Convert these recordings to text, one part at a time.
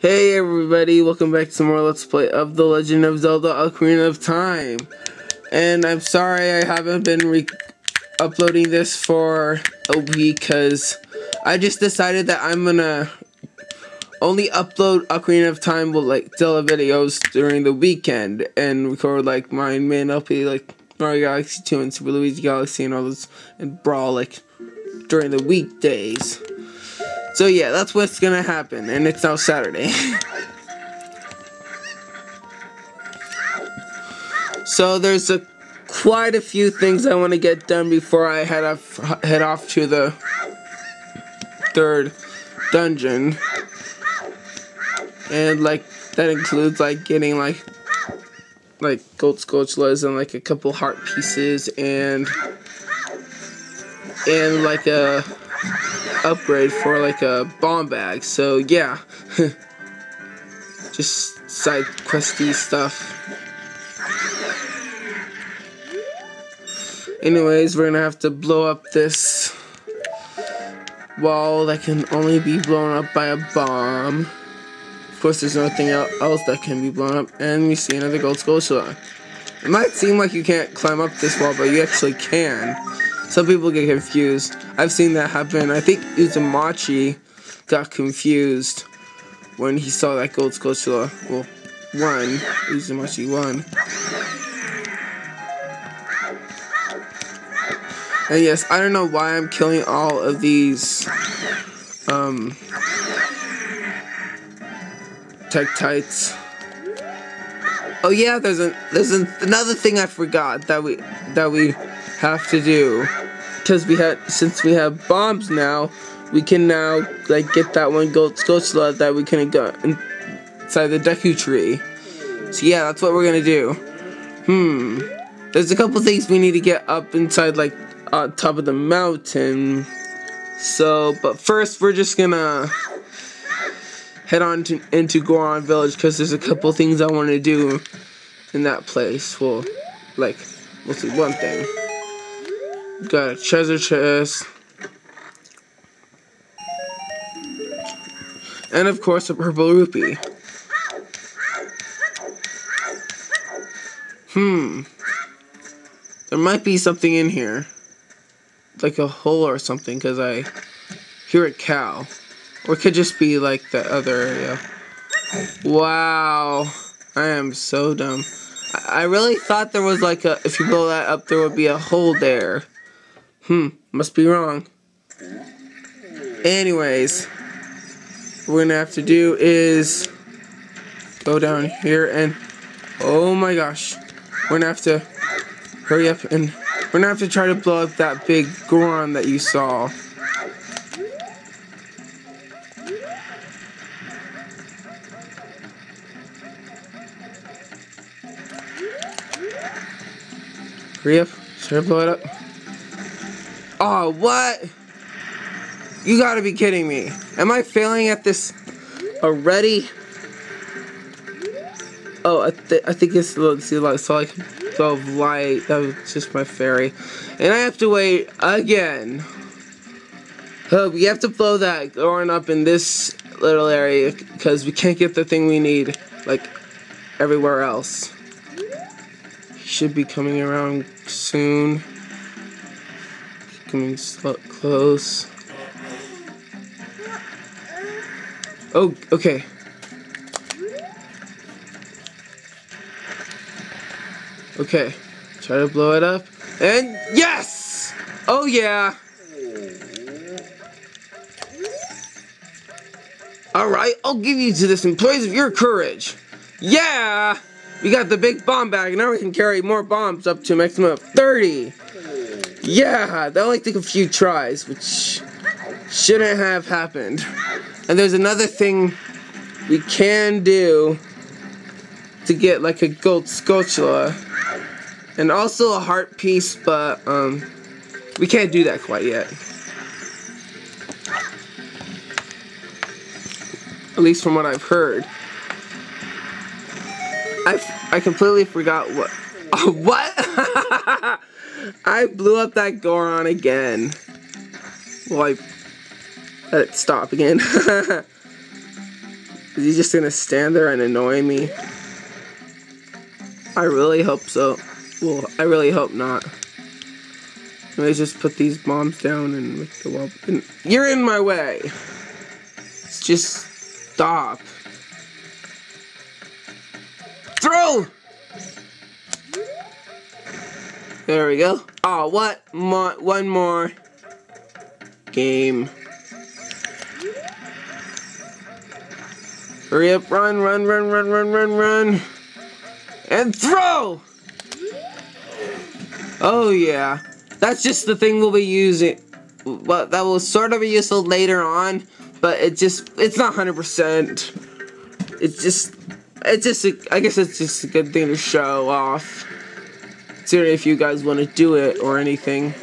Hey everybody, welcome back to more Let's Play of The Legend of Zelda Ocarina of Time. And I'm sorry I haven't been uploading this for a week because I just decided that I'm gonna only upload Ocarina of Time with like Zelda videos during the weekend and record like my main LP like Mario Galaxy 2 and Super Luigi Galaxy and all those and Brawl like during the weekdays. So yeah, that's what's gonna happen, and it's now Saturday. so there's a quite a few things I want to get done before I head off head off to the third dungeon, and like that includes like getting like like gold Skulltulas and like a couple heart pieces and and like a upgrade for like a bomb bag. So yeah, just side questy stuff. Anyways, we're gonna have to blow up this wall that can only be blown up by a bomb. Of course, there's nothing else that can be blown up. And we see another gold Skulltula. It might seem like you can't climb up this wall, but you actually can. Some people get confused. I've seen that happen. I think Uzumaki got confused when he saw that gold Skulltula. Well, one. Uzumaki won. And yes, I don't know why I'm killing all of these um Tektites. Oh yeah, there's a there's an, another thing I forgot that we that we have to do. Because we had since we have bombs now we can now like get that one gold Skulltula that we couldn't get inside the Deku tree. So yeah that's what we're gonna do. Hmm. There's a couple things we need to get up inside like on top of the mountain. So but first we're just gonna head on to, into Goron village because there's a couple things I want to do in that place. Well like mostly one thing Got a treasure chest. And of course a purple rupee. Hmm. There might be something in here. Like a hole or something, because I hear a cow. Or it could just be like the other area. Wow. I am so dumb. I really thought there was like a, if you blow that up, there would be a hole there. Hmm, must be wrong. Anyways, what we're gonna have to do is go down here and oh my gosh, we're gonna have to hurry up and we're gonna have to try to blow up that big Goron that you saw. Hurry up, try to blow it up. Oh, what? You gotta be kidding me. Am I failing at this already? Oh, I, th I think it's see, like, so like 12 light. That was just my fairy. And I have to wait again. Oh, we have to blow that going up in this little area because we can't get the thing we need, like, everywhere else. Should be coming around soon coming close. Oh, okay. Okay, try to blow it up. And yes! Oh yeah! Alright, I'll give you to this in praise of your courage. Yeah! We got the big bomb bag, and now we can carry more bombs up to a maximum of 30. Yeah, that only took a few tries, which shouldn't have happened. And there's another thing we can do to get like a gold Skulltula And also a heart piece, but um, we can't do that quite yet. At least from what I've heard. I, I completely forgot what... What? I blew up that Goron again. Well, I let it stop again. Is he just gonna stand there and annoy me? I really hope so. Well, I really hope not. Let's just put these bombs down and make the wall. You're in my way. Just stop. Throw! There we go. Oh, what? One more game. Hurry up, run, run, run, run, run, run, run. And throw! Oh yeah. That's just the thing we'll be using. Well, that will sort of be useful later on, but it just, it's not 100%. It's just, it's just, I guess it's just a good thing to show off. Considering if you guys want to do it or anything.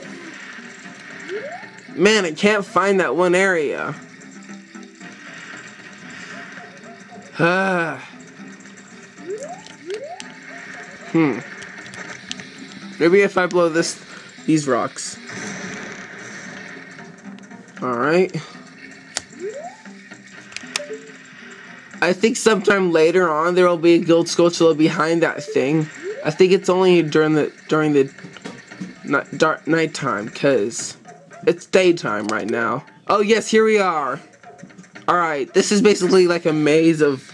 Man, I can't find that one area. Ah. hmm. Maybe if I blow this, these rocks. Alright. I think sometime later on there will be a gold Skulltula behind that thing. I think it's only during the during the night, dark nighttime because it's daytime right now. Oh yes, here we are. Alright, this is basically like a maze of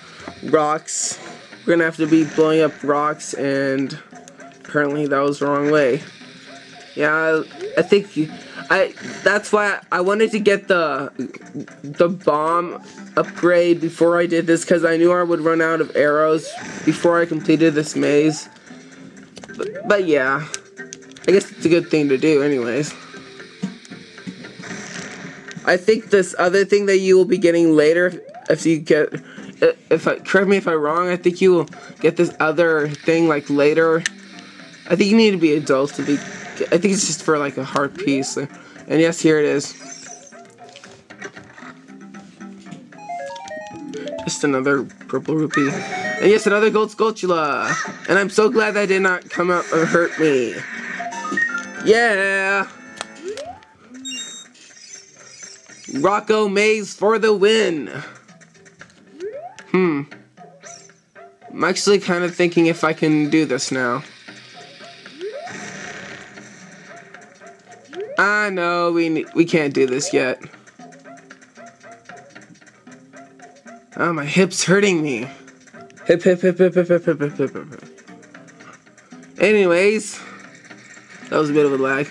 rocks. We're gonna have to be blowing up rocks and apparently that was the wrong way. Yeah, I think I that's why I wanted to get the the bomb upgrade before I did this because I knew I would run out of arrows before I completed this maze. But, but yeah, I guess it's a good thing to do anyways. I think this other thing that you will be getting later, if you get, if I, correct me if I'm wrong, I think you will get this other thing like later. I think you need to be adult to be, I think it's just for like a heart piece. And yes, here it is. Just another purple rupee. And yes, another gold Skulltula. And I'm so glad that did not come out or hurt me. Yeah! Rocco Maze for the win. Hmm. I'm actually kind of thinking if I can do this now. I know we we can't do this yet. Oh, my hip's hurting me. Anyways, that was a bit of a lag.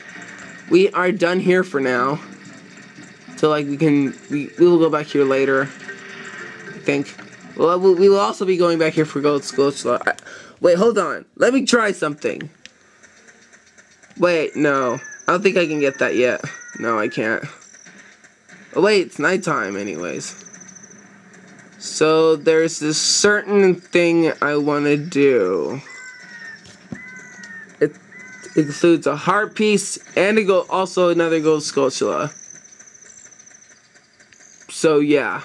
We are done here for now. So like we can, we, we will go back here later. I think. Well, we will also be going back here for Gold Skulltula. Wait, hold on. Let me try something. Wait, no. I don't think I can get that yet. No, I can't. Oh, wait, it's nighttime anyways. So there's this certain thing I want to do. It includes a heart piece and a go also another gold Skulltula. So yeah,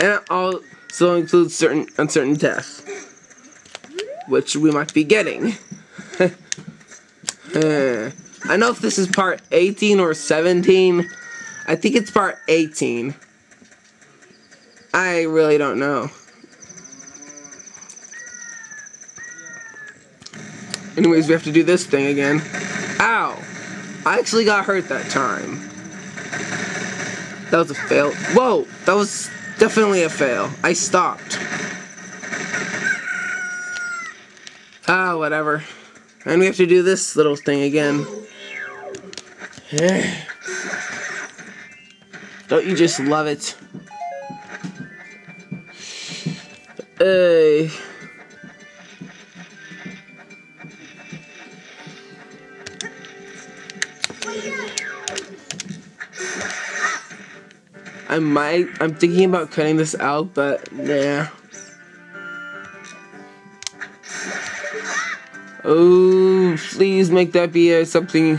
and it also includes certain uncertain death, which we might be getting. uh, I know if this is part 18 or 17. I think it's part 18. I really don't know. Anyways, we have to do this thing again. Ow! I actually got hurt that time. That was a fail. Whoa! That was definitely a fail. I stopped. Ah, whatever. And we have to do this little thing again. Don't you just love it? Hey. I might, I'm thinking about cutting this out, but nah. Oh, please make that be uh, something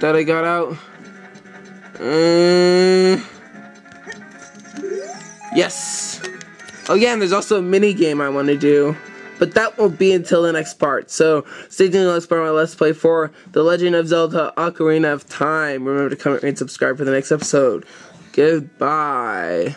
that I got out. Uh, yes. Oh yeah, and there's also a mini game I want to do. But that won't be until the next part. So stay tuned next part my Let's Play for The Legend of Zelda Ocarina of Time. Remember to comment, rate, and subscribe for the next episode. Goodbye.